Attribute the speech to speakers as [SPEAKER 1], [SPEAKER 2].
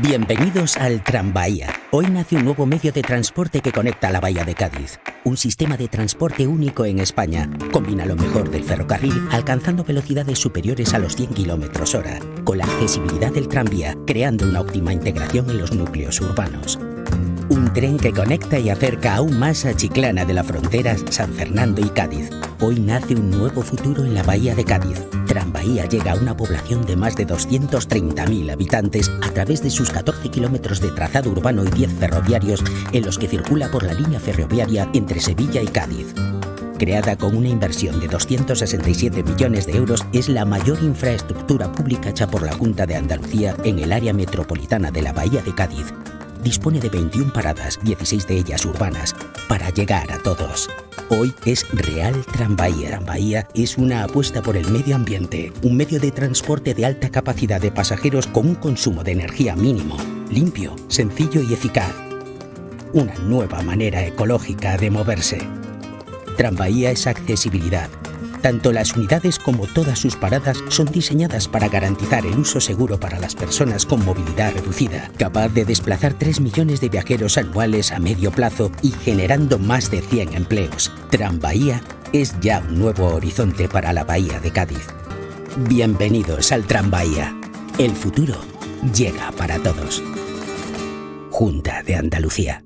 [SPEAKER 1] Bienvenidos al Tranvía. Hoy nace un nuevo medio de transporte que conecta la bahía de Cádiz. Un sistema de transporte único en España. Combina lo mejor del ferrocarril, alcanzando velocidades superiores a los 100 km hora, con la accesibilidad del tranvía, creando una óptima integración en los núcleos urbanos. Un tren que conecta y acerca aún más a Chiclana de la frontera, San Fernando y Cádiz. Hoy nace un nuevo futuro en la bahía de Cádiz. Tranvía llega a una población de más de 230.000 habitantes a través de sus 14 kilómetros de trazado urbano y 10 ferroviarios en los que circula por la línea ferroviaria entre Sevilla y Cádiz. Creada con una inversión de 267 millones de euros, es la mayor infraestructura pública hecha por la Junta de Andalucía en el área metropolitana de la Bahía de Cádiz dispone de 21 paradas, 16 de ellas urbanas, para llegar a todos. Hoy es Real Tranvía. Tranvía es una apuesta por el medio ambiente, un medio de transporte de alta capacidad de pasajeros con un consumo de energía mínimo, limpio, sencillo y eficaz. Una nueva manera ecológica de moverse. Tranvía es accesibilidad tanto las unidades como todas sus paradas son diseñadas para garantizar el uso seguro para las personas con movilidad reducida, capaz de desplazar 3 millones de viajeros anuales a medio plazo y generando más de 100 empleos. Tranvía es ya un nuevo horizonte para la Bahía de Cádiz. Bienvenidos al Tranvía. El futuro llega para todos. Junta de Andalucía.